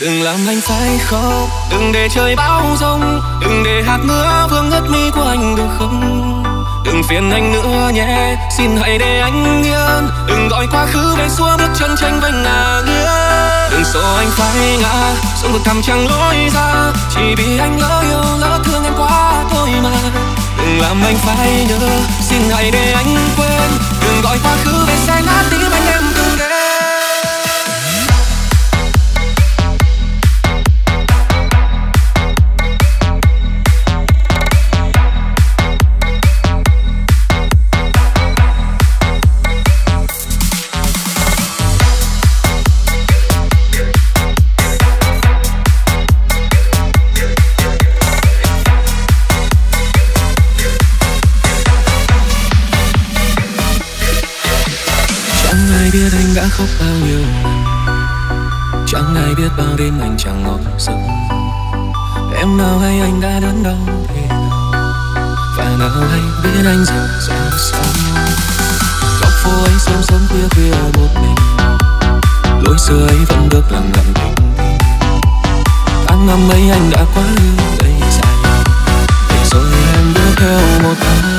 đừng làm anh phải khóc. Đừng để trời bão rông, đừng để hạt mưa vương ngất mi của anh được không. Đừng phiền anh nữa nhé. Xin hãy để anh yên. Đừng gọi quá khứ về xua bước chân tranh vênh ngả nghiêng. Đừng sợ anh phải ngã. Xuống vực thẳm chẳng lối ra. Chỉ vì anh lỡ yêu lỡ thương em quá thôi mà. Đừng làm anh phải nhớ. Xin hãy để anh quên. Đừng gọi quá khứ về sai nát tim anh em Ai biết anh đã khóc bao nhiêu lần? Chẳng ai biết bao đêm anh chẳng ngồi giấc Em nào hay anh đã đớn đau thế nào? Và nào hay biết anh giờ ra sao Góc phố ấy sớm sớm khuya khuya một mình. Lối xưa ấy vẫn được lặng lặng tình. Tháng năm ấy anh đã quá lưu đầy dài. Để rồi em bước theo một ai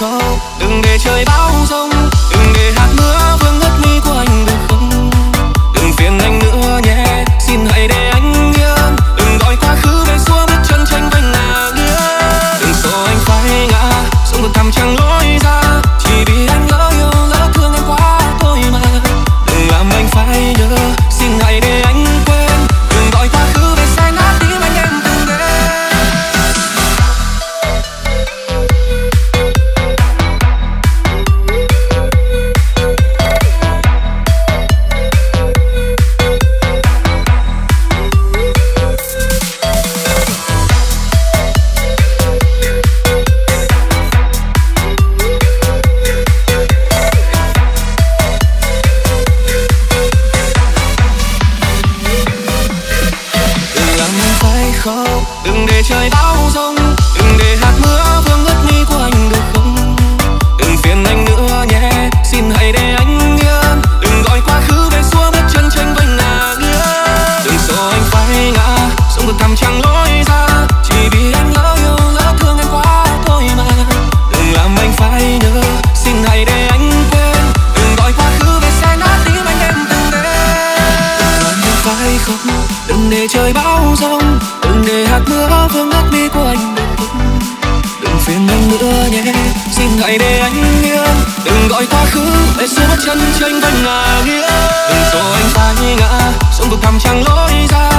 không? Đừng để trời bão rông khóc. Đừng để trời đừng để trời bão rông đừng để hạt mưa vương ngắt mi của anh đừng phiền anh nữa nhé, xin hãy để anh yên. đừng gọi quá khứ về xưa bước chân cho anh vẫn là nghĩa. Đừng cho anh ta ngã xuống vực thẳm chẳng lối ra.